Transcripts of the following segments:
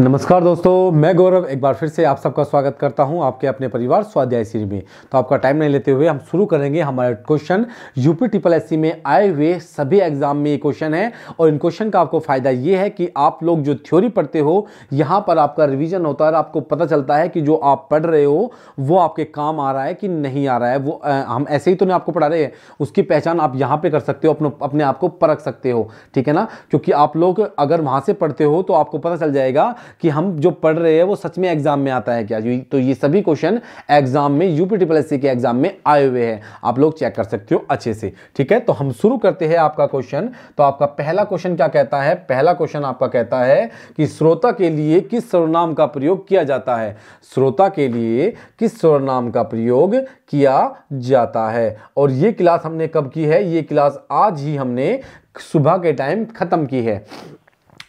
नमस्कार दोस्तों मैं गौरव एक बार फिर से आप सबका स्वागत करता हूँ आपके अपने परिवार स्वाध्याय सीरी में। तो आपका टाइम नहीं लेते हुए हम शुरू करेंगे हमारे क्वेश्चन यूपी ट्रिपल एस में आए हुए सभी एग्ज़ाम में ये क्वेश्चन है और इन क्वेश्चन का आपको फ़ायदा ये है कि आप लोग जो थ्योरी पढ़ते हो यहाँ पर आपका रिविजन होता है आपको पता चलता है कि जो आप पढ़ रहे हो वो आपके काम आ रहा है कि नहीं आ रहा है। वो आ, हम ऐसे ही तो नहीं आपको पढ़ा रहे हैं। उसकी पहचान आप यहाँ पर कर सकते हो अपने अपने आप को परख सकते हो। ठीक है ना? क्योंकि आप लोग अगर वहाँ से पढ़ते हो तो आपको पता चल जाएगा कि हम जो पढ़ रहे हैं वो सच में एग्ज़ाम में आता है क्या? तो ये सभी क्वेश्चन एग्ज़ाम में यूपी ट्रिपल एस के एग्ज़ाम में आए हुए हैं। आप लोग चेक कर सकते हो अच्छे से। ठीक है? तो हम शुरू करते हैं आपका क्वेश्चन तो आपका पहला क्वेश्चन क्या कहता है? पहला क्वेश्चन आपका कहता है कि श्रोता के लिए किस सर्वनाम का प्रयोग किया जाता है? श्रोता के लिए किस सर्वनाम का प्रयोग किया जाता है? और ये क्लास हमने कब की है? ये क्लास आज ही हमने सुबह के टाइम खत्म की है।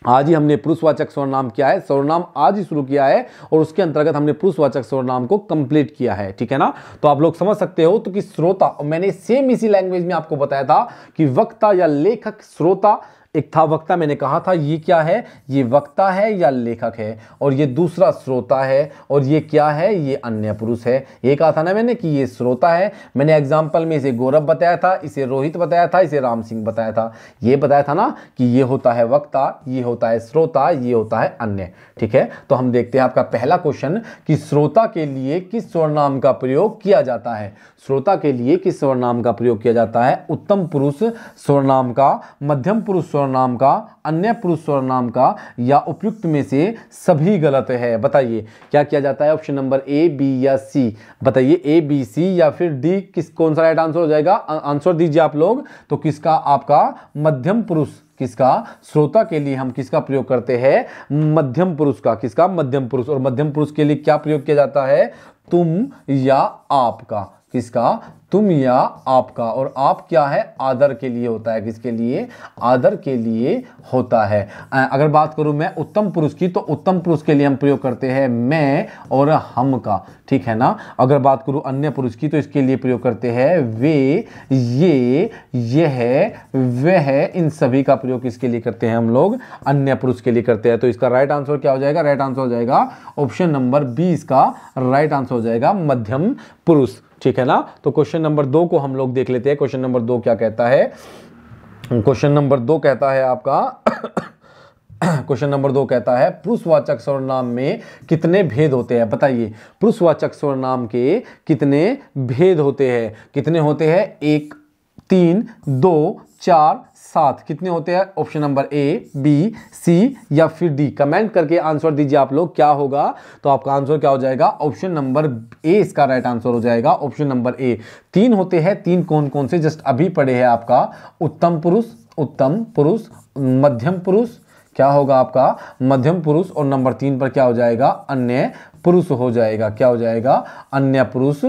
आज ही हमने पुरुषवाचक सर्वनाम किया है सर्वनाम आज ही शुरू किया है और उसके अंतर्गत हमने पुरुषवाचक सर्वनाम को कंप्लीट किया है, ठीक है ना? तो आप लोग समझ सकते हो तो कि श्रोता मैंने सेम इसी लैंग्वेज में आपको बताया था कि वक्ता या लेखक, श्रोता एक था वक्ता, मैंने कहा था, ये क्या है? ये वक्ता है या लेखक है? और ये दूसरा श्रोता है, और ये क्या है? ये अन्य पुरुष है। ये कहा था ना मैंने कि ये श्रोता है। मैंने एग्ज़ाम्पल में इसे गौरव बताया था, इसे रोहित बताया था, इसे राम सिंह बताया था। ये बताया था ना कि ये होता है वक्ता, ये होता है श्रोता, ये होता है अन्य। ठीक है? तो हम देखते हैं आपका पहला क्वेश्चन कि श्रोता के लिए किस स्वर्णाम का प्रयोग किया जाता है? श्रोता के लिए किस स्वर्णाम का प्रयोग किया जाता है? उत्तम पुरुष स्वर्णाम का, मध्यम पुरुष नाम का, अन्य पुरुष स्वर नाम का या उपयुक्त में से सभी गलत है। बताइए, क्या किया जाता है? ऑप्शन नंबर ए बी या सी बताइए ए बी सी या फिर डी किस, कौन सा राइट आंसर हो जाएगा? आंसर दीजिए आप लोग। तो किसका आपका मध्यम पुरुष, किसका, श्रोता के लिए हम किसका प्रयोग करते हैं? मध्यम पुरुष का, किसका? मध्यम पुरुष। और मध्यम पुरुष के लिए क्या प्रयोग किया जाता है? तुम या आपका, किसका? तुम या आपका और आप क्या है? आदर के लिए होता है। किसके लिए? आदर के लिए होता है। अगर बात करूँ मैं उत्तम पुरुष की तो उत्तम पुरुष के लिए हम प्रयोग करते हैं मैं और हम का। ठीक है ना? अगर बात करूँ अन्य पुरुष की तो इसके लिए प्रयोग करते हैं वे, ये, यह, वह। इन सभी का प्रयोग किसके लिए करते हैं हम लोग? अन्य पुरुष के लिए करते हैं। तो इसका राइट आंसर क्या हो जाएगा? राइट आंसर हो जाएगा ऑप्शन नंबर बी इसका राइट आंसर हो जाएगा मध्यम पुरुष। ठीक है ना? तो क्वेश्चन नंबर दो को हम लोग देख लेते हैं। क्वेश्चन नंबर दो क्या कहता है? क्वेश्चन नंबर दो कहता है आपका। क्वेश्चन नंबर दो कहता है, पुरुषवाचक सर्वनाम में कितने भेद होते हैं? बताइए। पुरुषवाचक सर्वनाम के कितने भेद होते हैं? कितने होते हैं? एक, तीन, दो, चार सात। कितने होते हैं? Option number A B C या फिर डी कमेंट करके आंसर दीजिए आप लोग, क्या होगा? तो आपका आंसर क्या हो जाएगा? ऑप्शन नंबर ए इसका राइट आंसर हो जाएगा। ऑप्शन नंबर ए तीन होते हैं। तीन कौन कौन से? जस्ट अभी पढ़े हैं आपका। उत्तम पुरुष उत्तम पुरुष, मध्यम पुरुष, क्या होगा आपका? मध्यम पुरुष और नंबर तीन पर क्या हो जाएगा? अन्य पुरुष हो जाएगा, क्या हो जाएगा? अन्य पुरुष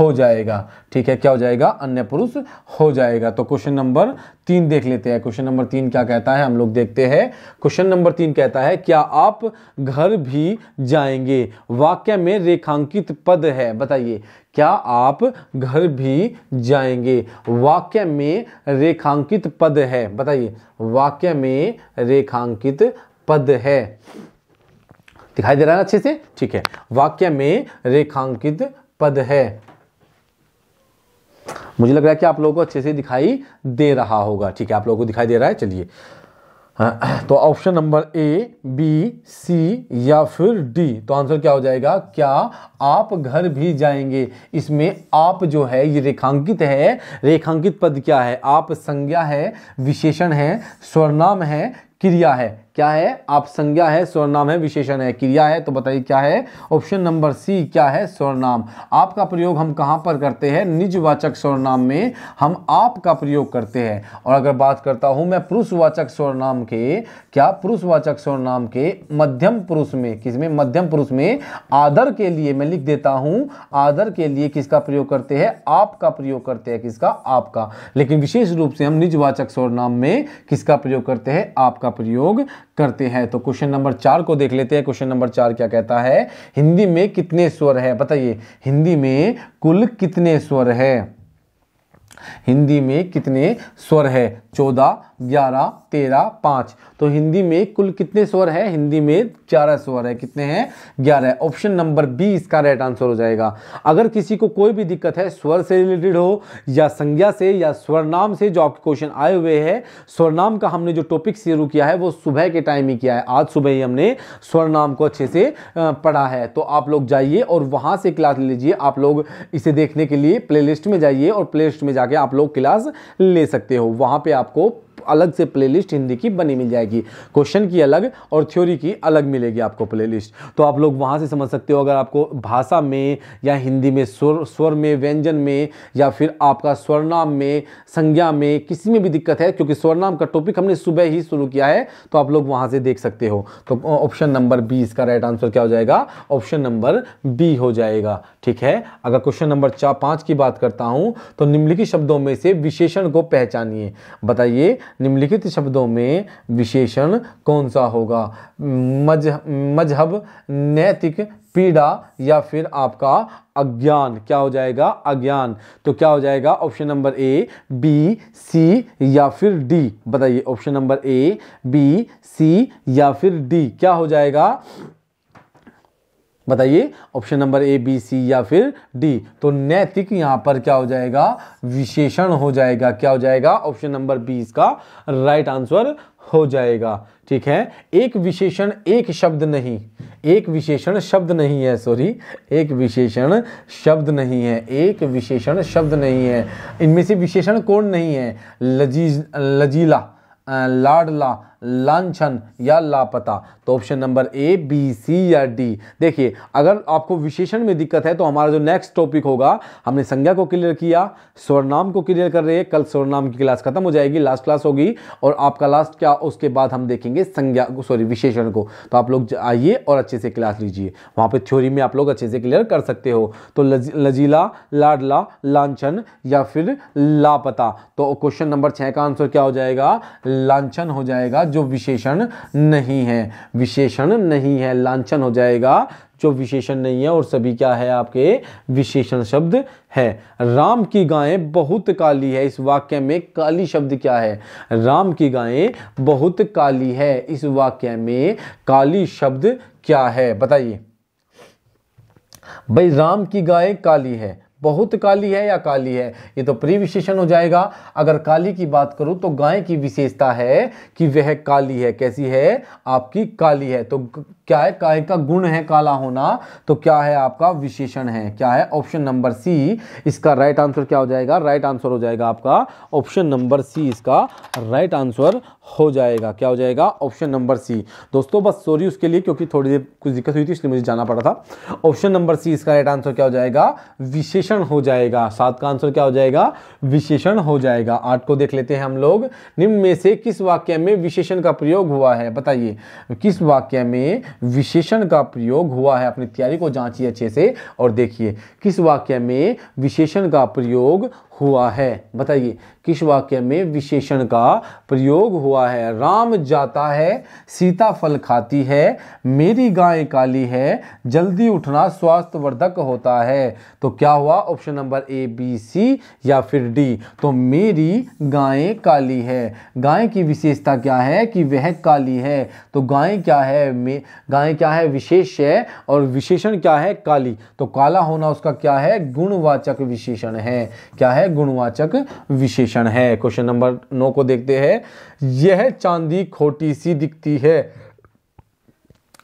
हो जाएगा। ठीक है, क्या हो जाएगा? अन्य पुरुष हो जाएगा। तो क्वेश्चन नंबर तीन देख लेते हैं। क्वेश्चन नंबर तीन क्या कहता है? हम लोग देखते हैं। क्वेश्चन नंबर तीन कहता है, क्या आप घर भी जाएँगे? वाक्य में रेखांकित पद है। बताइए, क्या आप घर भी जाएँगे? वाक्य में रेखांकित पद है। बताइए, वाक्य में रेखांकित पद है। दिखाई दे रहा है अच्छे से? ठीक है। वाक्य में रेखांकित पद है। मुझे लग रहा है कि आप लोगों को अच्छे से दिखाई दे रहा होगा। ठीक है, आप लोगों को दिखाई दे रहा है, चलिए। तो option number A, B, C या फिर डी? तो आंसर क्या हो जाएगा? क्या आप घर भी जाएँगे? इसमें आप जो है, ये रेखांकित है। रेखांकित पद क्या है? आप संज्ञा है, विशेषण है, स्वर्णाम है, क्रिया है। क्या है? आप संज्ञा है स्वर्णाम है, विशेषण है, क्रिया है तो बताइए क्या है? ऑप्शन नंबर सी क्या है? स्वर्णाम आपका प्रयोग हम कहाँ पर करते हैं? निजवाचक स्वर्णाम में हम आप का प्रयोग करते हैं। और अगर बात करता हूँ मैं पुरुषवाचक स्वर्णाम के, क्या पुरुषवाचक स्वर्णाम के मध्यम पुरुष में किसमें मध्यम पुरुष में आदर के लिए मैं लिख देता हूँ। आदर के लिए किसका प्रयोग करते हैं? आप का प्रयोग करते हैं किसका? आपका। लेकिन विशेष रूप से हम निजवाचक स्वर्णाम में किसका प्रयोग करते हैं? आपका प्रयोग करते हैं। तो क्वेश्चन नंबर चार को देख लेते हैं। क्वेश्चन नंबर चार क्या कहता है? हिंदी में कितने स्वर है? बताइए। हिंदी में कुल कितने स्वर है? हिंदी में कितने स्वर है? चौदह ग्यारह, तेरह, पाँच। तो हिंदी में कुल कितने स्वर है? हिंदी में ग्यारह स्वर है। कितने हैं? ग्यारह। ऑप्शन नंबर बी इसका राइट आंसर हो जाएगा। अगर किसी को कोई भी दिक्कत है, स्वर से रिलेटेड हो, या संज्ञा से, या स्वरनाम से जो आपके क्वेश्चन आए हुए हैं, स्वरनाम का हमने जो टॉपिक शुरू किया है, वो सुबह के टाइम ही किया है। आज सुबह ही हमने स्वरनाम को अच्छे से पढ़ा है। तो आप लोग जाइए और वहाँ से क्लास लीजिए। आप लोग इसे देखने के लिए प्लेलिस्ट में जाइए और प्लेलिस्ट में जाके आप लोग क्लास ले सकते हो। वहाँ पे आपको अलग से प्लेलिस्ट हिंदी की बनी मिल जाएगी। क्वेश्चन की अलग और थ्योरी की अलग मिलेगी आपको प्लेलिस्ट तो आप लोग वहाँ से समझ सकते हो, अगर आपको भाषा में या हिंदी में स्वर स्वर में, व्यंजन में या फिर आपका स्वरनाम में, संज्ञा में किसी में भी दिक्कत है, क्योंकि स्वरनाम का टॉपिक हमने सुबह ही शुरू किया है तो आप लोग वहाँ से देख सकते हो। तो ऑप्शन नंबर बी इसका राइट आंसर क्या हो जाएगा? ऑप्शन नंबर बी हो जाएगा। ठीक है? अगर क्वेश्चन नंबर चार पाँच की बात करता हूँ तो निम्नलिखित शब्दों में से विशेषण को पहचानिए। बताइए निम्नलिखित शब्दों में विशेषण कौन सा होगा? मज, मज़हब, नैतिक, पीड़ा या फिर आपका अज्ञान। क्या हो जाएगा? अज्ञान। तो क्या हो जाएगा? Option number A, B, C या फिर डी। बताइए, option number A, B, C या फिर डी। क्या हो जाएगा? बताइए option number A B C या फिर डी तो नैतिक यहाँ पर क्या हो जाएगा? विशेषण हो जाएगा। क्या हो जाएगा? ऑप्शन नंबर बी इसका राइट आंसर हो जाएगा। ठीक है? एक विशेषण, एक शब्द नहीं। एक विशेषण शब्द नहीं है सॉरी एक विशेषण शब्द नहीं है। एक विशेषण शब्द नहीं है। इनमें से विशेषण कौन नहीं है? लजीज, लजीला लाडला लांछन या लापता। तो option number A B C या डी देखिए अगर आपको विशेषण में दिक्कत है तो हमारा जो नेक्स्ट टॉपिक होगा हमने संज्ञा को क्लियर किया स्वरनाम को क्लियर कर रहे हैं कल स्वरनाम की क्लास खत्म हो जाएगी लास्ट क्लास होगी और आपका लास्ट क्या उसके बाद हम देखेंगे संज्ञा को सॉरी विशेषण को। तो आप लोग आइए और अच्छे से क्लास लीजिए। वहाँ पर थ्योरी में आप लोग अच्छे से क्लियर कर सकते हो। तो लज, लजीला लाडला लांछन या फिर लापता। तो क्वेश्चन नंबर छः का आंसर क्या हो जाएगा? लांछन हो जाएगा जो विशेषण नहीं है। विशेषण नहीं है, लांछन हो जाएगा। जो विशेषण नहीं है, और सभी क्या है आपके? विशेषण शब्द है। राम की गायें बहुत काली है। इस वाक्य में काली शब्द क्या है? राम की गायें बहुत काली है। इस वाक्य में काली शब्द क्या है? बताइए। भाई, राम की गाय काली है। बहुत काली है या काली है? ये तो प्री विशेषण हो जाएगा। अगर काली की बात करूँ तो गाय की विशेषता है कि वह काली है। कैसी है? आपकी काली है। तो क्या है? काय का गुण है काला होना तो क्या है आपका विशेषण है? क्या है? ऑप्शन नंबर सी इसका राइट आंसर क्या हो जाएगा? राइट आंसर हो जाएगा आपका ऑप्शन नंबर सी इसका राइट आंसर हो जाएगा। क्या हो जाएगा? ऑप्शन नंबर सी दोस्तों, बस सॉरी उसके लिए, क्योंकि थोड़ी देर कुछ दिक्कत हुई थी, इसलिए मुझे जाना पड़ा था। ऑप्शन नंबर सी इसका राइट आंसर क्या हो जाएगा? विशेषण हो जाएगा। सात का आंसर क्या हो जाएगा? विशेषण हो जाएगा। आठ को देख लेते हैं हम लोग। निम्न में से किस वाक्य में विशेषण का प्रयोग हुआ है? बताइए। किस वाक्य में विशेषण का प्रयोग हुआ है। अपनी तैयारी को जांचिए अच्छे से और देखिए, किस वाक्य में विशेषण का प्रयोग हुआ है। बताइए, किस वाक्य में विशेषण का प्रयोग हुआ है? राम जाता है, सीता फल खाती है, मेरी गाय काली है, जल्दी उठना स्वास्थ्यवर्धक होता है। तो क्या हुआ? Option number A, B, C या फिर डी? तो मेरी गाय काली है। गाय की विशेषता क्या है? कि वह काली है। तो गाय क्या है? गाय क्या है? विशेष है और विशेषण क्या है? काली। तो काला होना उसका क्या है? गुणवाचक विशेषण है। क्या है? गुणवाचक विशेषण है। क्वेश्चन नंबर नौ को देखते हैं। यह चांदी खोटी सी दिखती है।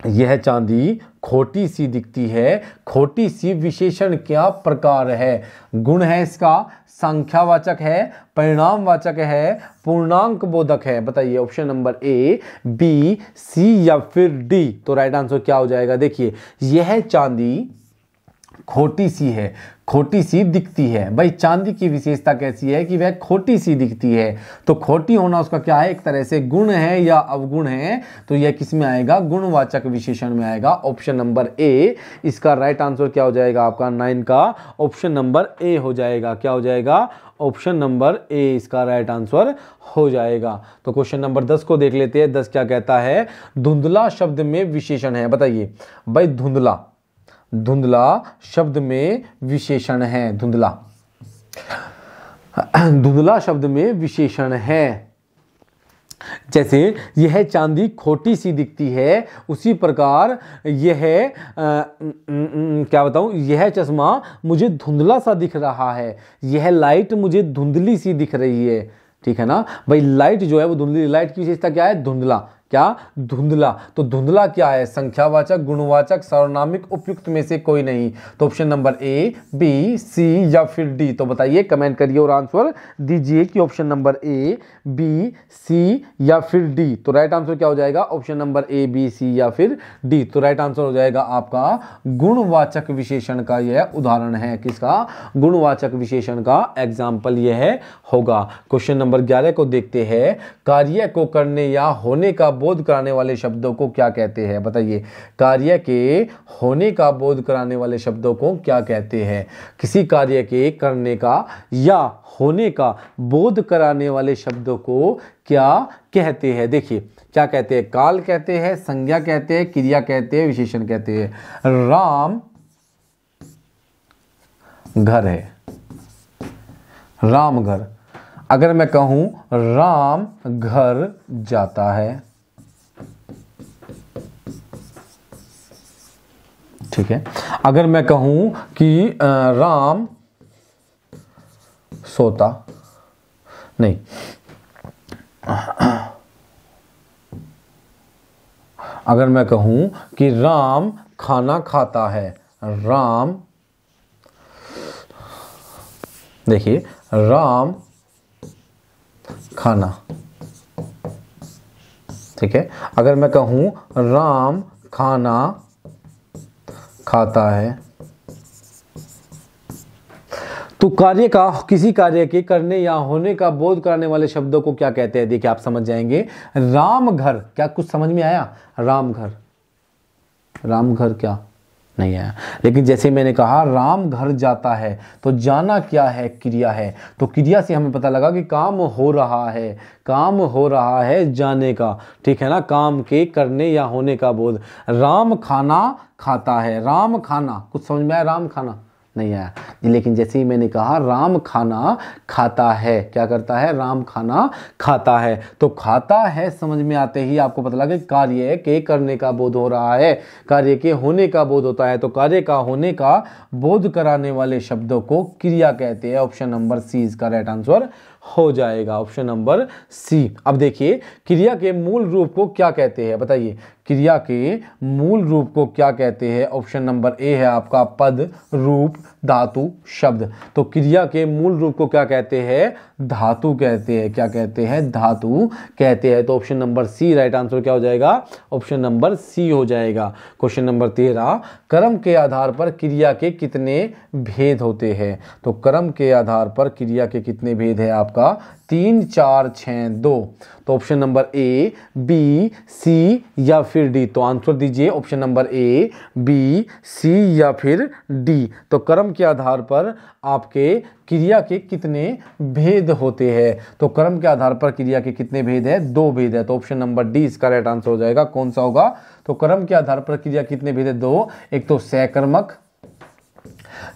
यह चांदी खोटी सी दिखती है। खोटी सी विशेषण क्या प्रकार है? गुण है इसका, संख्यावाचक है, परिणामवाचक है, पूर्णांक बोधक है। बताइए option number A B C या फिर डी तो राइट आंसर क्या हो जाएगा? देखिए, यह चांदी खोटी सी है, खोटी सी दिखती है। भाई, चांदी की विशेषता कैसी है कि वह खोटी सी दिखती है? तो खोटी होना उसका क्या है? एक तरह से गुण है या अवगुण है? तो यह किसमें आएगा? गुणवाचक विशेषण में आएगा। ऑप्शन नंबर ए, इसका राइट आंसर क्या हो जाएगा आपका? नाइन का। ऑप्शन नंबर ए हो जाएगा। क्या हो जाएगा? ऑप्शन नंबर ए, इसका राइट आंसर हो जाएगा। तो क्वेश्चन नंबर दस को देख लेते हैं। दस क्या कहता है? धुंधला शब्द में विशेषण है। बताइए। भाई, धुंधला। धुंधला शब्द में विशेषण है, धुंधला। धुंधला शब्द में विशेषण है। जैसे यह चांदी खोटी सी दिखती है, उसी प्रकार यह क्या बताऊँ, यह चश्मा मुझे धुंधला सा दिख रहा है। यह लाइट मुझे धुंधली सी दिख रही है। ठीक है ना? भाई, लाइट जो है वो धुंधली, लाइट की विशेषता क्या है? धुंधला। क्या? धुंधला। तो धुंधला क्या है? संख्यावाचक, गुणवाचक, सर्वनामिक, उपयुक्त में से कोई नहीं। तो option number A B C या फिर डी तो बताइए कमेंट करिए और आंसर दीजिए कि option number A B C या फिर डी तो राइट आंसर क्या हो जाएगा? Option number A B C या फिर डी तो राइट आंसर हो जाएगा आपका गुणवाचक विशेषण का यह उदाहरण है। किसका? गुणवाचक विशेषण का एग्ज़ाम्पल यह होगा। क्वेश्चन नंबर ग्यारह को देखते हैं। कार्य को करने या होने का बोध कराने वाले शब्दों को क्या कहते हैं? बताइए। कार्य के होने का बोध कराने वाले शब्दों को क्या कहते हैं? किसी कार्य के करने का या होने का बोध कराने वाले शब्दों को क्या कहते हैं? देखिए, क्या कहते हैं? काल कहते हैं, संज्ञा कहते हैं, क्रिया कहते हैं, विशेषण कहते हैं। राम घर है। राम घर। अगर मैं कहूँ, राम घर जाता है। ठीक है? अगर मैं कहूँ कि राम सोता, नहीं। अगर मैं कहूँ कि राम खाना खाता है, राम, देखिए, राम खाना, ठीक है? अगर मैं कहूँ राम खाना खाता है। तो कार्य का, किसी कार्य के करने या होने का बोध कराने वाले शब्दों को क्या कहते हैं? देखिए, आप समझ जाएँगे। राम घर क्या कुछ समझ में आया? राम घर राम घर क्या? नहीं आया लेकिन जैसे मैंने कहा, राम घर जाता है तो जाना क्या है? क्रिया है। तो क्रिया से हमें पता लगा कि काम हो रहा है। काम हो रहा है जाने का। ठीक है ना? काम के करने या होने का बोध। राम खाना खाता है। राम खाना। कुछ समझ में आया? राम खाना। नहीं आया। लेकिन जैसे ही मैंने कहा, राम खाना खाता है। क्या करता है? राम खाना खाता है। तो खाता है समझ में आते ही आपको पता लगा, कार्य के करने का बोध हो रहा है। कार्य के होने का बोध होता है। तो कार्य का होने का बोध कराने वाले शब्दों को क्रिया कहते हैं। ऑप्शन नंबर सी इसका राइट आंसर हो जाएगा। Option number C. अब देखिए, क्रिया के मूल रूप को क्या कहते हैं? बताइए। क्रिया के मूल रूप को क्या कहते हैं? ऑप्शन नंबर ए है आपका पद, रूप, धातु, शब्द। तो क्रिया के मूल रूप को क्या कहते हैं? धातु कहते हैं। क्या कहते हैं? धातु कहते हैं। तो option number C right answer क्या हो जाएगा? ऑप्शन नंबर सी हो जाएगा। क्वेश्चन नंबर तेरह, कर्म के आधार पर क्रिया के कितने भेद होते हैं? तो कर्म के आधार पर क्रिया के कितने भेद है आपका? तीन, चार छः दो। तो option number A B C या फिर डी तो आंसर दीजिए option number A B C या फिर डी तो कर्म के आधार पर आपके क्रिया के कितने भेद होते हैं? तो कर्म के आधार पर क्रिया के कितने भेद है? दो भेद है। तो ऑप्शन नंबर डी इसका राइट आंसर हो जाएगा। कौन सा होगा? तो कर्म के आधार पर क्रिया कितने भेद है? दो। एक तो सहकर्मक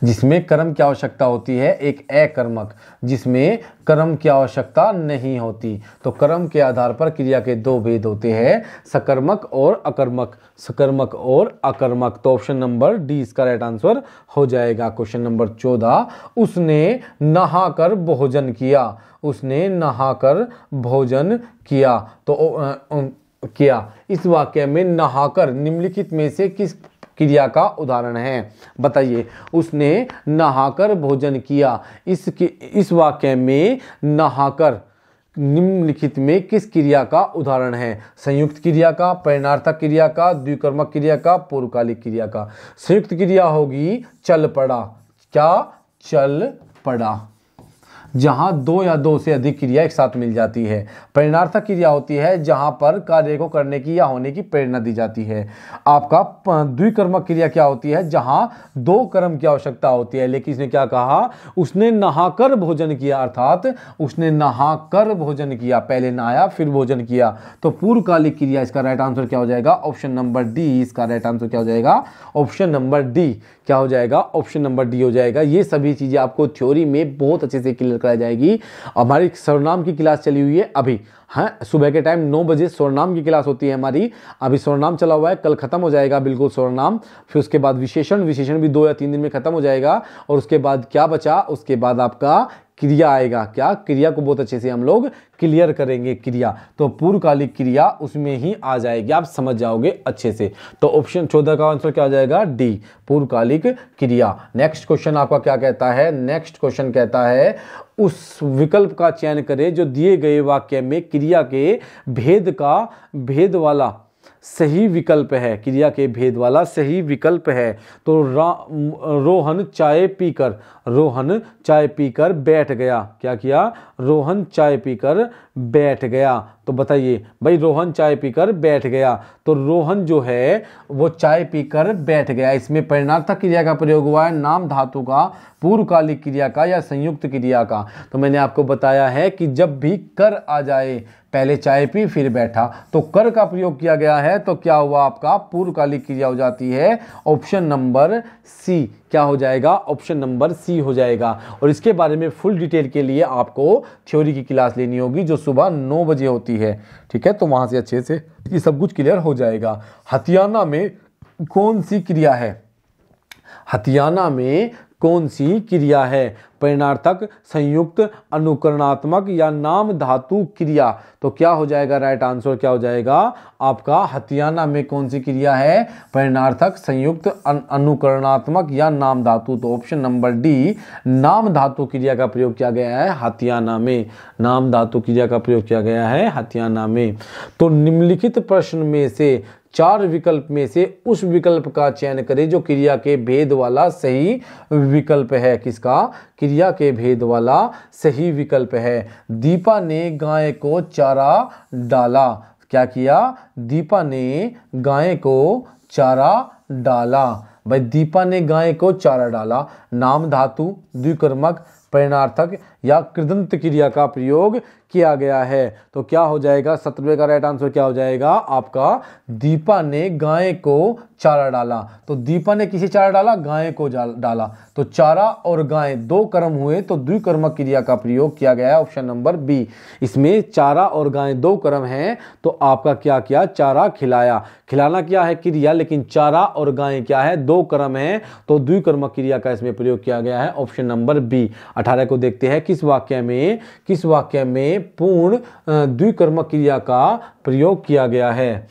जिसमें कर्म की आवश्यकता होती है, एक अकर्मक, जिसमें कर्म की आवश्यकता नहीं होती। तो कर्म के आधार पर क्रिया के दो भेद होते हैं, सकर्मक और अकर्मक। सकर्मक और अकर्मक तो ऑप्शन नंबर डी इसका राइट आंसर हो जाएगा। क्वेश्चन नंबर चौदह, उसने नहाकर भोजन किया। उसने नहाकर भोजन किया। तो किया। इस वाक्य में नहाकर, निम्नलिखित में से किस क्रिया का उदाहरण है। बताइए, उसने नहाकर भोजन किया। इस इस वाक्य में नहाकर, निम्नलिखित में किस क्रिया का उदाहरण है? संयुक्त क्रिया का, परिणार्थक क्रिया का, द्विकर्मक क्रिया का, पूर्वकालिक क्रिया का। संयुक्त क्रिया होगी चल पड़ा क्या? चल पड़ा जहाँ दो या दो से अधिक क्रिया एक साथ मिल जाती है। प्रेरणार्थक क्रिया होती है जहाँ पर कार्य को करने की या होने की प्रेरणा दी जाती है। आपका द्विकर्मक क्रिया क्या होती है? जहाँ दो कर्म की आवश्यकता होती है। लेकिन इसने क्या कहा? उसने नहाकर भोजन किया, अर्थात उसने नहाकर भोजन किया। पहले नहाया, फिर भोजन किया। तो पूर्वकालिक क्रिया, इसका राइट आंसर क्या हो जाएगा? ऑप्शन नंबर डी इसका राइट आंसर क्या हो जाएगा? ऑप्शन नंबर डी क्या हो जाएगा? ऑप्शन नंबर डी हो जाएगा। ये सभी चीज़ें आपको थ्योरी में बहुत अच्छे से क्लियर क्लियर कराई जाएगी। हमारी सर्वनाम की क्लास चली हुई है अभी। हाँ सुबह के टाइम नौ बजे स्वर्णाम की क्लास होती है हमारी। अभी स्वर्णाम चला हुआ है, कल खत्म हो जाएगा बिल्कुल स्वर्णाम फिर उसके बाद विशेषण विशेषण भी दो या तीन दिन में खत्म हो जाएगा। और उसके बाद क्या बचा? उसके बाद आपका क्रिया आएगा क्या? क्रिया को बहुत अच्छे से हम लोग क्लियर करेंगे क्रिया। तो पूर्वकालिक क्रिया उसमें ही आ जाएगी। आप समझ जाओगे अच्छे से। तो ऑप्शन चौदह का आंसर क्या हो जाएगा? डी पूर्वकालिक क्रिया। नेक्स्ट क्वेश्चन आपका क्या कहता है? नेक्स्ट क्वेश्चन कहता है, उस विकल्प का चयन करें जो दिए गए वाक्य में क्रिया के भेद का, भेद वाला सही विकल्प है, क्रिया के भेद वाला सही विकल्प है। तो रोहन चाय पीकर, रोहन चाय पीकर बैठ गया। क्या किया? रोहन चाय पीकर बैठ गया। तो बताइए, भाई रोहन चाय पीकर बैठ गया। तो रोहन जो है, वो चाय पीकर बैठ गया। इसमें परिणार्थक क्रिया का प्रयोग हुआ है, नाम धातु का, पूर्वकालिक क्रिया का या संयुक्त क्रिया का। तो मैंने आपको बताया है कि जब भी कर आ जाए, पहले चाय पी, फिर बैठा। तो कर का प्रयोग किया गया है तो क्या हुआ आपका? पूर्वकालिक क्रिया हो जाती है, ऑप्शन नंबर सी क्या हो जाएगा? ऑप्शन नंबर सी हो जाएगा। और इसके बारे में फुल डिटेल के लिए आपको थ्योरी की क्लास लेनी होगी जो सुबह नौ बजे होती है। ठीक है? तो वहाँ से अच्छे से ये सब कुछ क्लियर हो जाएगा। हथियाना में कौन सी क्रिया है? हथियाना में कौन सी क्रिया है? परिणार्थक, संयुक्त, अनुकरणात्मक या नाम धातु क्रिया। तो क्या हो जाएगा? राइट आंसर क्या हो जाएगा? आपका हथियाना में कौन सी क्रिया है? परिणार्थक, संयुक्त अनुकरणात्मक या नाम धातु। तो ऑप्शन नंबर डी नाम धातु क्रिया का प्रयोग किया गया है हथियाना में। नाम धातु क्रिया का प्रयोग किया गया है हथियाना में। तो निम्नलिखित प्रश्न में से चार विकल्प में से उस विकल्प का चयन करें जो क्रिया के भेद वाला सही विकल्प है। किसका? क्रिया के भेद वाला सही विकल्प है। दीपा ने गाय को चारा डाला। क्या किया? दीपा ने गाय को चारा डाला। भाई, दीपा ने गाय को चारा डाला। नाम, धातु, द्विकर्मक, परिणार्थक या कृदंत क्रिया का प्रयोग किया गया है। तो क्या हो जाएगा? सत्रहवें का राइट आंसर क्या हो जाएगा? आपका दीपा ने गाय को चारा डाला। तो दीपा ने किसी चारा डाला? गाय को डाला। तो चारा और गाय दो कर्म हुए तो द्विकर्मक क्रिया का प्रयोग किया गया है ऑप्शन नंबर बी इसमें चारा और गाय दो कर्म है तो आपका क्या किया? चारा खिलाया। खिलाना क्या है? क्रिया, लेकिन चारा और गाय क्या है? दो कर्म है तो द्विकर्मक क्रिया का इसमें प्रयोग किया गया है ऑप्शन नंबर बी अठारह को देखते हैं किस वाक्य में किस वाक्य में पूर्ण द्विकर्मक क्रिया का प्रयोग किया गया है?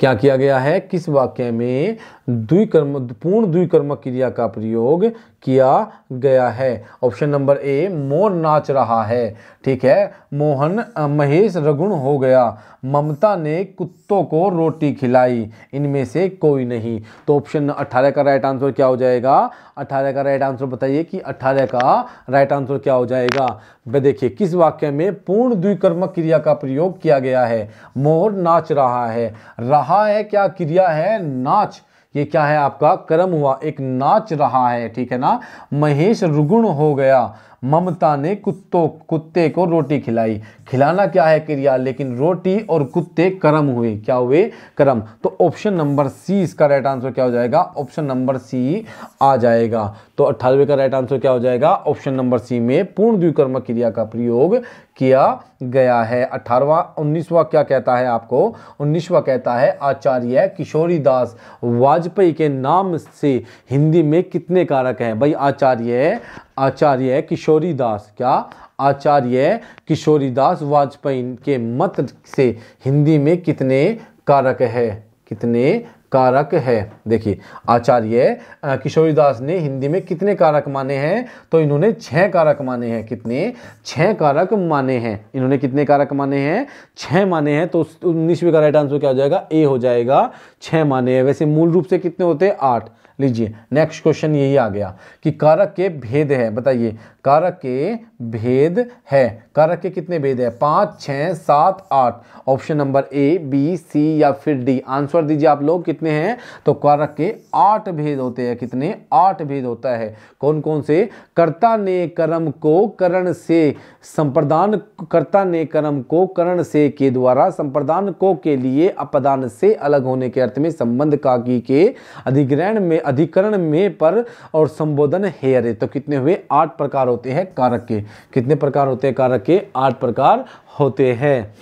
क्या किया गया है? किस वाक्य में द्विकर्म, पूर्ण द्विकर्म क्रिया का प्रयोग किया गया है? ऑप्शन नंबर ए, मोर नाच रहा है। ठीक है, मोहन महेश रगुण हो गया। ममता ने कुत्तों को रोटी खिलाई, इनमें से कोई नहीं। तो ऑप्शन अट्ठारह का राइट आंसर क्या हो जाएगा? अट्ठारह का राइट आंसर बताइए कि अट्ठारह का राइट आंसर क्या हो जाएगा? देखिए, किस वाक्य में पूर्ण द्विकर्मक क्रिया का प्रयोग किया गया है? मोर नाच रहा है। रहा है, क्या क्रिया है? नाच। ये क्या है आपका? कर्म हुआ। एक नाच रहा है, ठीक है ना? महेश रुगुण हो गया। ममता ने कुत्तों कुत्ते को रोटी खिलाई। खिलाना क्या है क्रिया? लेकिन रोटी और कुत्ते कर्म हुए। क्या हुए? कर्म। तो ऑप्शन नंबर सी इसका राइट आंसर क्या हो जाएगा? ऑप्शन नंबर सी आ जाएगा। तो अट्ठारहवें का राइट आंसर क्या हो जाएगा? ऑप्शन नंबर सी में पूर्ण द्विकर्म क्रिया का प्रयोग किया गया है। अठारवा, उन्नीसवा क्या कहता है आपको? उन्नीसवा कहता है, आचार्य किशोरी दास, वाजपेयी के नाम से हिंदी में कितने कारक हैं? भाई, आचार्य आचार्य किशोरी दास क्या? आचार्य किशोरी दास वाजपेयी के मत से हिंदी में कितने कारक है? कितने कारक है? देखिए, आचार्य किशोरीदास ने हिंदी में कितने कारक माने हैं? तो इन्होंने छह कारक माने हैं। कितने? छह कारक माने हैं। इन्होंने कितने कारक माने हैं? छह माने हैं तो उन्नीसवीं का राइट आंसर क्या हो जाएगा? ए हो जाएगा। छह माने हैं। वैसे मूल रूप से कितने होते हैं? आठ। लीजिए। नेक्स्ट क्वेश्चन यही आ गया कि कारक के भेद है। बताइए कारक के भेद है। कारक के कितने भेद है? पाँच छह सात, आठ। Option number A, B, C या फिर डी। आंसर दीजिए आप लोग कितने हैं? तो कारक के आठ भेद होते हैं। कितने? आठ भेद होता है। कौन कौन से? कर्ता ने कर्म को करण से संप्रदान, कर्ता ने कर्म को करण से के द्वारा संप्रदान को के लिए अपदान से अलग होने के अर्थ में संबंध काकी के अधिग्रहण में, अधिकरण में पर और संबोधन है रे तो कितने हुए? आठ प्रकार होते हैं कारक के। कितने प्रकार होते हैं कारक के? आठ प्रकार होते हैं।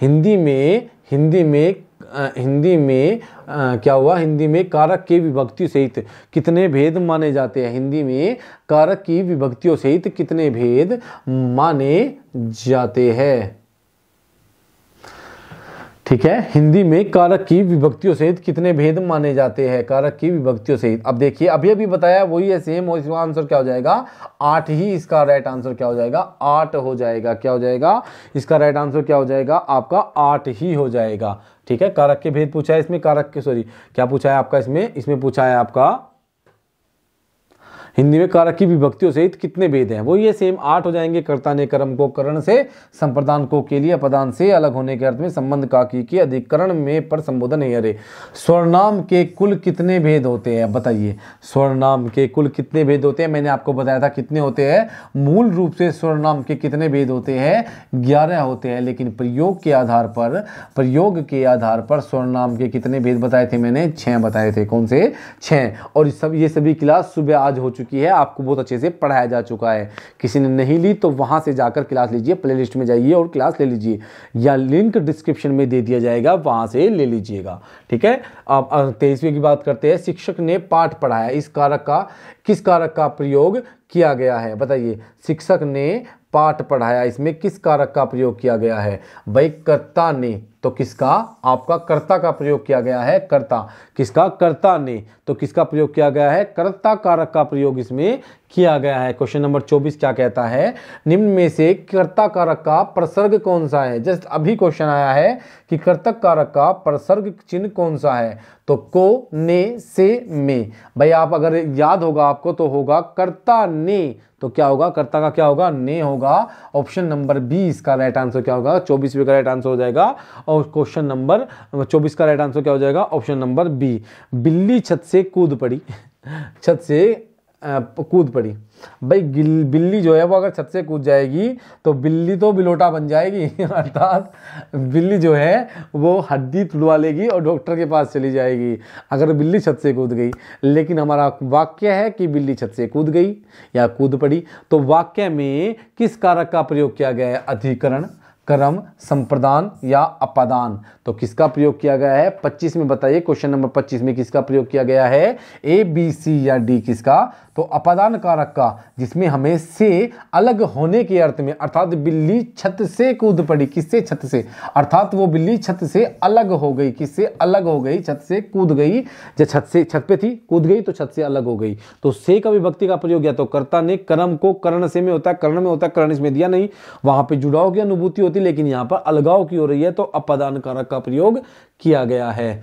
हिंदी में हिंदी में हिंदी में आ, क्या हुआ? हिंदी में कारक के विभक्ति सहित कितने भेद माने जाते हैं? हिंदी में कारक की विभक्तियों सहित कितने भेद माने जाते हैं? ठीक है? हिंदी में कारक की विभक्तियों सहित कितने भेद माने जाते हैं? कारक की विभक्तियों सहित। अब देखिए, अभी अभी बताया, वही है सेम और इसका आंसर क्या हो जाएगा? आठ ही इसका राइट आंसर क्या हो जाएगा? आठ हो जाएगा। क्या हो जाएगा? इसका राइट आंसर क्या हो जाएगा? आपका आठ ही हो जाएगा। ठीक है? कारक के भेद पूछा है इसमें। कारक के सॉरी क्या पूछा है आपका इसमें? इसमें पूछा है आपका हिंदी में कारक की विभक्तियों सहित कितने भेद हैं? वो ये सेम आठ हो जाएँगे कर्ता ने कर्म को करण से, संप्रदान को के लिए, अपदान से अलग होने के अर्थ में संबंध का की के अधिकरण में पर संबोधन है अरे। स्वर्णाम के कुल कितने भेद होते हैं? बताइए। स्वर्णाम के कुल कितने भेद होते हैं? मैंने आपको बताया था कितने होते हैं। मूल रूप से स्वर्णाम के कितने भेद होते हैं? ग्यारह होते हैं, लेकिन प्रयोग के आधार पर, प्रयोग के आधार पर स्वर्णाम के कितने भेद बताए थे मैंने? छह बताए थे। कौन से? छह। और सब, ये सभी क्लास सुबह आज हो चुकी चुकी है, आपको बहुत अच्छे से पढ़ाया जा चुका है। किसी ने नहीं ली तो वहाँ से जाकर क्लास लीजिए प्लेलिस्ट में जाइए और क्लास ले लीजिए। या लिंक डिस्क्रिप्शन में दे दिया जाएगा, वहाँ से ले लीजिएगा। ठीक है? अब तेईसवीं की बात करते हैं। शिक्षक ने पाठ पढ़ाया। इस कारक का, किस कारक का प्रयोग किया गया है? बताइए। शिक्षक ने पाठ पढ़ाया। इसमें किस कारक का प्रयोग किया गया है? कर्ता ने तो किसका? आपका कर्ता का प्रयोग किया गया है कर्ता। किसका? कर्ता ने। तो किसका प्रयोग किया गया है? कर्ता कारक का प्रयोग इसमें किया गया है। क्वेश्चन नंबर 24 क्या कहता है? निम्न में से कर्ता कारक का प्रसर्ग कौन सा है? जस्ट अभी क्वेश्चन आया है कि कर्तक कारक का प्रसर्ग चिन्ह कौन सा है? तो को, ने, से, में। भाई, आप अगर याद होगा आपको तो होगा कर्ता ने। तो क्या होगा? कर्ता का क्या होगा? ने होगा। ऑप्शन नंबर बी इसका राइट आंसर क्या होगा? चौबीसवें का राइट आंसर हो जाएगा। और क्वेश्चन नंबर चौबीस का राइट आंसर क्या हो जाएगा? ऑप्शन नंबर बी बिल्ली छत से कूद पड़ी। छत से कूद पड़ी। भाई बिल्ली जो है वो अगर छत से कूद जाएगी तो बिल्ली तो बिलोटा बन जाएगी, अर्थात बिल्ली जो है वो हड्डी तुड़वा लेगी और डॉक्टर के पास चली जाएगी, अगर बिल्ली छत से कूद गई। लेकिन हमारा वाक्य है कि बिल्ली छत से कूद गई या कूद पड़ी। तो वाक्य में किस कारक का प्रयोग किया गया है? अधिकरण, कर्म, संप्रदान या अपादान। तो किसका प्रयोग किया गया है? 25 में बताइए, क्वेश्चन नंबर 25 में किसका प्रयोग किया गया है? ए बी सी या डी किसका तो अपादान कारक का, जिसमें हमें से अलग होने के अर्थ में, अर्थात बिल्ली छत से कूद पड़ी। किससे छत से? अर्थात वो बिल्ली छत से अलग हो गई। किससे अलग हो गई? छत से कूद गई। जब छत से, छत पे थी, कूद गई तो छत से अलग हो गई। तो से का विभक्ति का प्रयोग किया तो कर्ता ने कर्म को कर्ण से में होता है, कर्ण में होता है, कर्ण इसमें दिया नहीं। वहाँ पर जुड़ाव की अनुभूति होती, लेकिन यहाँ पर अलगाव की हो रही है तो अपादान कारक का प्रयोग किया गया है।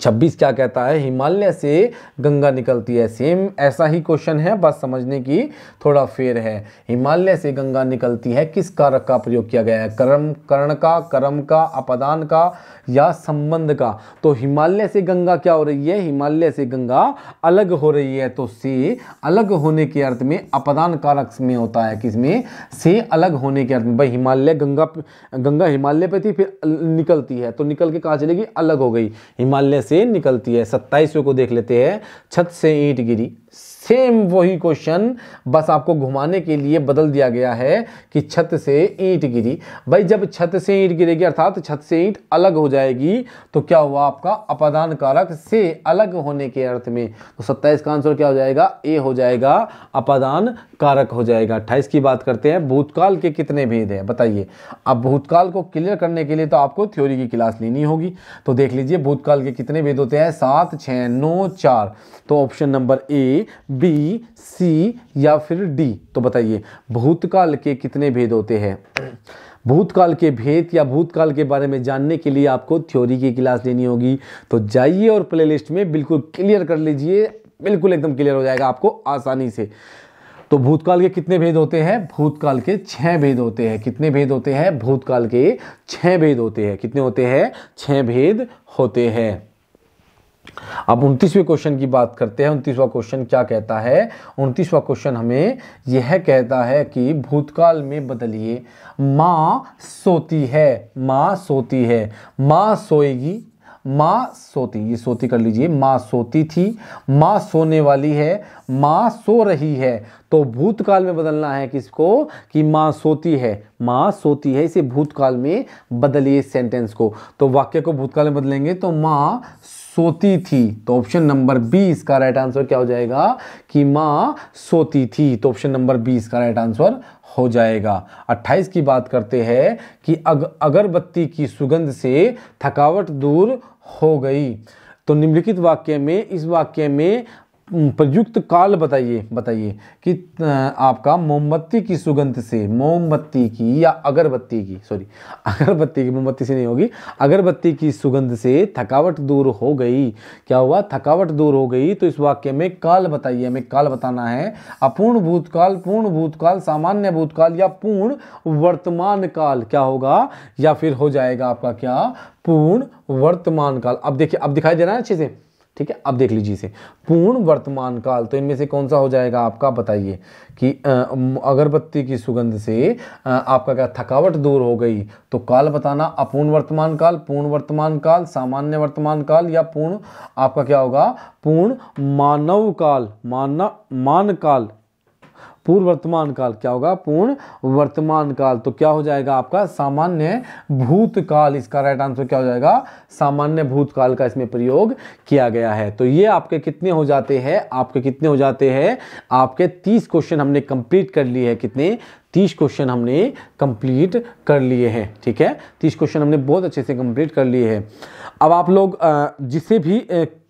26 क्या कहता है, हिमालय से गंगा निकलती है। सेम ऐसा ही क्वेश्चन है, बस समझने की थोड़ा फेर है। हिमालय से गंगा निकलती है, किस कारक का प्रयोग किया गया है? कर्म, कर्ण का, कर्म का, अपदान का या संबंध का? तो हिमालय से गंगा क्या हो रही है? हिमालय से गंगा अलग हो रही है। तो से अलग होने के अर्थ में अपदान कारक में होता है। किसमें से अलग होने के अर्थ में। भाई, हिमालय गंगा गंगा हिमालय पे थी, फिर निकलती है। तो निकल के कहा चलेगी? अलग हो गई। हिमालय से निकलती है सत्ताईसवें को देख लेते हैं छत से ईंट गिरी सेम वही क्वेश्चन बस आपको घुमाने के लिए बदल दिया गया है कि छत से ईंट गिरी। भाई, जब छत से ईंट गिरेगी, अर्थात छत से ईंट अलग हो जाएगी तो क्या हुआ आपका? अपादान कारक से अलग होने के अर्थ में। तो सत्ताईस का आंसर क्या हो जाएगा? ए हो जाएगा। अपादान कारक हो जाएगा। अट्ठाईस की बात करते हैं। भूतकाल के कितने भेद हैं? बताइए। अब भूतकाल को क्लियर करने के लिए तो आपको थ्योरी की क्लास लेनी होगी। तो देख लीजिए, भूतकाल के कितने भेद होते हैं? सात छः नौ, चार। तो option number A B, C या फिर डी? तो बताइए, भूतकाल के कितने भेद होते हैं? भूतकाल के भेद या भूतकाल के बारे में जानने के लिए आपको थ्योरी की क्लास लेनी होगी। तो जाइए और प्लेलिस्ट में बिल्कुल क्लियर कर लीजिए। बिल्कुल एकदम क्लियर हो जाएगा आपको आसानी से। तो भूतकाल के कितने भेद होते हैं? भूतकाल के छह भेद होते हैं। कितने भेद होते हैं? भूतकाल के छह भेद होते हैं। कितने होते हैं? छह भेद होते हैं। अब उनतीसवें क्वेश्चन की बात करते हैं। उनतीसवा क्वेश्चन क्या कहता है? उनतीसवा क्वेश्चन हमें यह कहता है कि भूतकाल में बदलिए। माँ सोती है, माँ सोती है, माँ सोएगी, माँ सोती, ये सोती कर लीजिए, माँ सोती थी, माँ सोने वाली है, माँ सो रही है। तो भूतकाल में बदलना है किसको? कि माँ सोती है, माँ सोती है। इसे भूतकाल में बदलिए सेंटेंस को। तो वाक्य को भूतकाल में बदलेंगे तो माँ सोती थी। तो ऑप्शन नंबर बी इसका राइट आंसर क्या हो जाएगा? कि माँ सोती थी। तो ऑप्शन नंबर बी इसका राइट आंसर हो जाएगा। 28 की बात करते हैं कि अग, अगरबत्ती की सुगंध से थकावट दूर हो गई। तो निम्नलिखित वाक्य में इस वाक्य में प्रयुक्त काल बताइए बताइए कि आपका मोमबत्ती की सुगंध से, मोमबत्ती की या अगरबत्ती की सॉरी अगरबत्ती की, मोमबत्ती से नहीं होगी, अगरबत्ती की सुगंध से थकावट दूर हो गई। क्या हुआ? थकावट दूर हो गई तो इस वाक्य में काल बताइए, हमें काल बताना है। अपूर्ण भूतकाल, पूर्ण भूतकाल, सामान्य भूतकाल या पूर्ण वर्तमान काल, क्या होगा? या फिर हो जाएगा आपका क्या? पूर्ण वर्तमान काल। अब देखिए, अब दिखाई दे रहा है अच्छे से? ठीक है? अब देख लीजिए इसे। पूर्ण वर्तमान काल तो इनमें से कौन सा हो जाएगा आपका? बताइए कि अगरबत्ती की सुगंध से आपका क्या थकावट दूर हो गई? तो काल बताना, अपूर्ण वर्तमान काल, पूर्ण वर्तमान काल, सामान्य वर्तमान काल या पूर्ण? आपका क्या होगा? पूर्ण मानव काल मान मान काल। पूर्व वर्तमान काल। क्या होगा? पूर्ण वर्तमान काल। तो क्या हो जाएगा आपका? सामान्य भूतकाल। इसका राइट आंसर क्या हो जाएगा? सामान्य भूतकाल का इसमें प्रयोग किया गया है। तो ये आपके कितने हो जाते हैं? आपके कितने हो जाते हैं? आपके तीस क्वेश्चन हमने कंप्लीट कर लिए हैं। कितने? तीस क्वेश्चन हमने कंप्लीट कर लिए हैं। ठीक है? तीस क्वेश्चन हमने बहुत अच्छे से कंप्लीट कर लिए हैं। अब आप लोग जिसे भी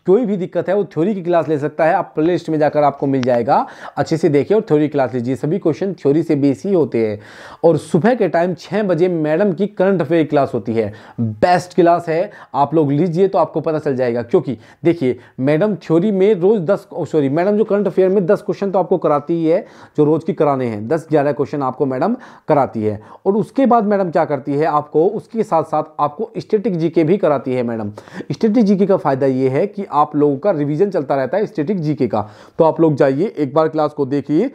कोई भी दिक्कत है, वो थ्योरी की क्लास ले सकता है। आप प्ले लिस्ट में जाकर आपको मिल जाएगा। अच्छे से देखिए और थ्योरी क्लास लीजिए। सभी क्वेश्चन थ्योरी से बेस ही होते हैं। और सुबह के टाइम छः बजे मैडम की करंट अफेयर क्लास होती है। बेस्ट क्लास है। आप लोग लीजिए तो आपको पता चल जाएगा। क्योंकि देखिए मैडम थ्योरी में रोज दस सॉरी मैडम जो करंट अफेयर में दस क्वेश्चन तो आपको कराती ही है जो रोज की कराने हैं। दस, ग्यारह क्वेश्चन आपको मैडम कराती है। और उसके बाद मैडम क्या करती है आपको? उसके साथ साथ आपको स्टेटिक जीके भी कराती है मैडम स्टेटिक जीके का फ़ायदा ये है कि आप लोगों का रिवीजन चलता रहता है स्टेटिक जीके का। तो आप लोग जाइए, एक बार क्लास को देखिए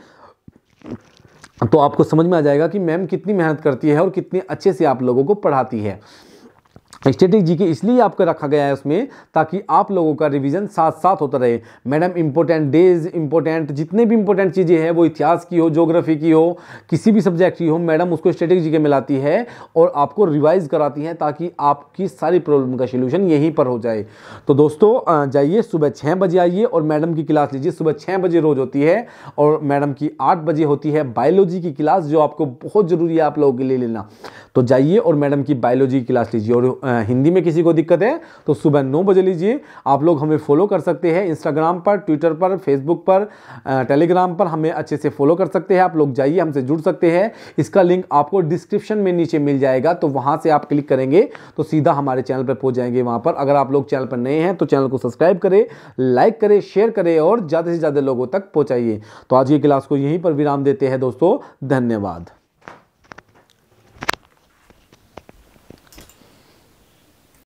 तो आपको समझ में आ जाएगा कि मैम कितनी मेहनत करती है और कितने अच्छे से आप लोगों को पढ़ाती है। स्टेटिक जी के इसलिए आपको रखा गया है उसमें, ताकि आप लोगों का रिवीजन साथ साथ होता रहे। मैडम इंपॉर्टेंट डेज़ इंपॉर्टेंट जितने भी इंपॉर्टेंट चीज़ें हैं, वो इतिहास की हो जोग्राफी की हो, किसी भी सब्जेक्ट की हो मैडम उसको स्टेटिक जी के मिलाती है और आपको रिवाइज कराती है, ताकि आपकी सारी प्रॉब्लम का सोल्यूशन यहीं पर हो जाए। तो दोस्तों जाइए, सुबह छः बजे आइए और मैडम की क्लास लीजिए। सुबह छः बजे रोज होती है और मैडम की आठ बजे होती है बायोलॉजी की क्लास जो आपको बहुत ज़रूरी है आप लोगों के लिए लेना। तो जाइए और मैडम की बायोलॉजी की क्लास लीजिए और हिंदी में किसी को दिक्कत है तो सुबह नौ बजे लीजिए। आप लोग हमें फॉलो कर सकते हैं इंस्टाग्राम पर ट्विटर पर फेसबुक पर टेलीग्राम पर हमें अच्छे से फॉलो कर सकते हैं। आप लोग जाइए, हमसे जुड़ सकते हैं। इसका लिंक आपको डिस्क्रिप्शन में नीचे मिल जाएगा तो वहाँ से आप क्लिक करेंगे तो सीधा हमारे चैनल पर पहुँच जाएँगे वहाँ पर। अगर आप लोग चैनल पर नए हैं तो चैनल को सब्सक्राइब करें लाइक करें शेयर करें और ज़्यादा से ज़्यादा लोगों तक पहुँचाइए। तो आज की क्लास को यहीं पर विराम देते हैं दोस्तों, धन्यवाद।